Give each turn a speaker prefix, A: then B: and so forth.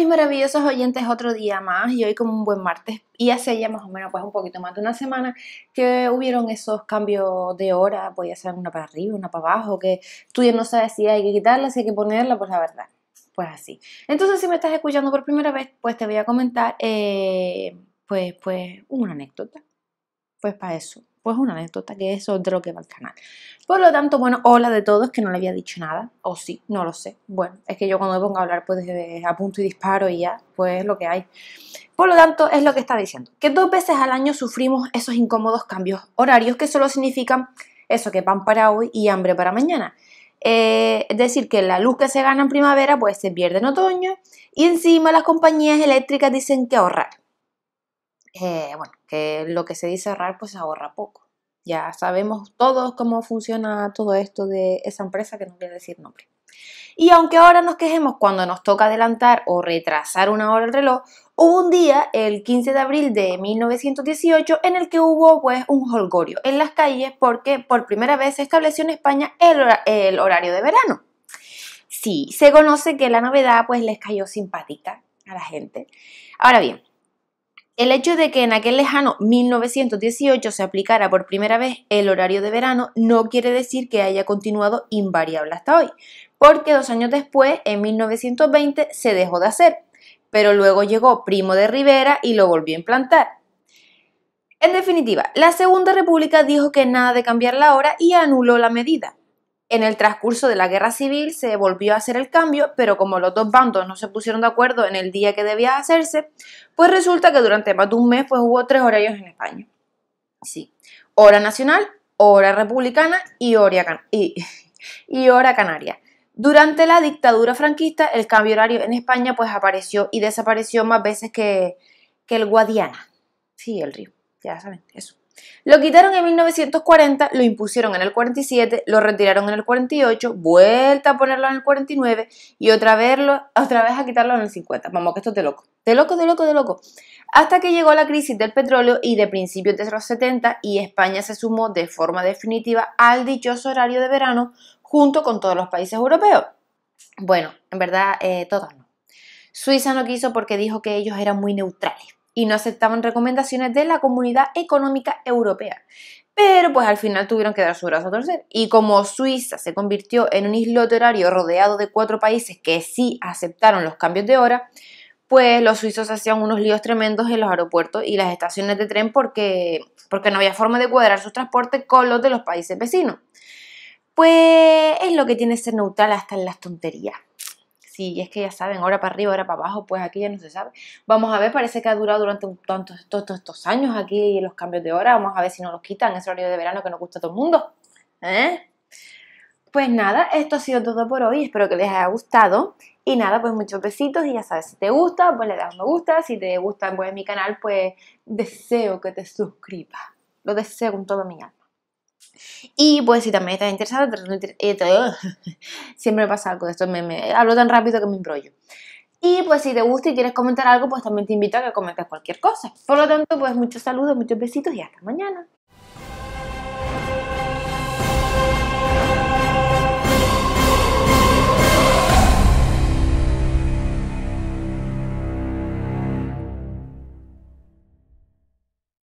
A: mis maravillosos oyentes otro día más y hoy como un buen martes y hace ya más o menos pues un poquito más de una semana que hubieron esos cambios de hora, podía ser una para arriba, una para abajo, que tú ya no sabes si hay que quitarla, si hay que ponerla, pues la verdad, pues así. Entonces si me estás escuchando por primera vez, pues te voy a comentar eh, pues, pues una anécdota, pues para eso pues una anécdota que es de lo que va el canal. Por lo tanto, bueno, hola de todos, que no le había dicho nada, o sí, no lo sé. Bueno, es que yo cuando me pongo a hablar, pues a punto y disparo y ya, pues es lo que hay. Por lo tanto, es lo que está diciendo, que dos veces al año sufrimos esos incómodos cambios horarios que solo significan eso, que pan para hoy y hambre para mañana. Eh, es decir, que la luz que se gana en primavera, pues se pierde en otoño y encima las compañías eléctricas dicen que ahorrar. Eh, bueno, que lo que se dice ahorrar pues ahorra poco. Ya sabemos todos cómo funciona todo esto de esa empresa que no voy a decir nombre. Y aunque ahora nos quejemos cuando nos toca adelantar o retrasar una hora el reloj, hubo un día, el 15 de abril de 1918, en el que hubo pues un holgorio en las calles porque por primera vez se estableció en España el, el horario de verano. Sí, se conoce que la novedad pues les cayó simpática a la gente. Ahora bien, el hecho de que en aquel lejano 1918 se aplicara por primera vez el horario de verano no quiere decir que haya continuado invariable hasta hoy, porque dos años después, en 1920, se dejó de hacer, pero luego llegó Primo de Rivera y lo volvió a implantar. En definitiva, la Segunda República dijo que nada de cambiar la hora y anuló la medida. En el transcurso de la guerra civil se volvió a hacer el cambio, pero como los dos bandos no se pusieron de acuerdo en el día que debía hacerse, pues resulta que durante más de un mes pues, hubo tres horarios en España. Sí, hora nacional, hora republicana y hora, canaria. Durante la dictadura franquista, el cambio horario en España pues apareció y desapareció más veces que, que el Guadiana. Sí, el río, ya saben, eso. Lo quitaron en 1940, lo impusieron en el 47, lo retiraron en el 48, vuelta a ponerlo en el 49 y otra vez, a quitarlo en el 50. Vamos, que esto es de loco. De loco, de loco, de loco. Hasta que llegó la crisis del petróleo y de principios de los 70 y España se sumó de forma definitiva al dichoso horario de verano junto con todos los países europeos. Bueno, en verdad, eh, todos no. Suiza no quiso porque dijo que ellos eran muy neutrales y no aceptaban recomendaciones de la Comunidad Económica Europea. Pero pues al final tuvieron que dar su brazo a torcer. Y como Suiza se convirtió en un islote horario rodeado de cuatro países que sí aceptaron los cambios de hora, pues los suizos hacían unos líos tremendos en los aeropuertos y las estaciones de tren porque, porque no había forma de cuadrar sus transportes con los de los países vecinos. Pues es lo que tiene ser neutral hasta en las tonterías si es que ya saben, ahora para arriba, ahora para abajo, pues aquí ya no se sabe. Vamos a ver, parece que ha durado durante tantos, todos estos años aquí los cambios de hora. Vamos a ver si no los quitan ese horario de verano que nos gusta a todo el mundo. ¿Eh? Pues nada, esto ha sido todo por hoy. Espero que les haya gustado. Y nada, pues muchos besitos y ya sabes, si te gusta, pues le das me gusta. Si te gusta pues, mi canal, pues deseo que te suscribas. Lo deseo con todo mi alma. Y pues si también estás interesado, siempre pasa algo de esto, me, hablo tan rápido que me embrollo. Y pues si te gusta y quieres comentar algo, pues también te invito a que comentes cualquier cosa. Por lo tanto, pues muchos saludos, muchos besitos y hasta mañana.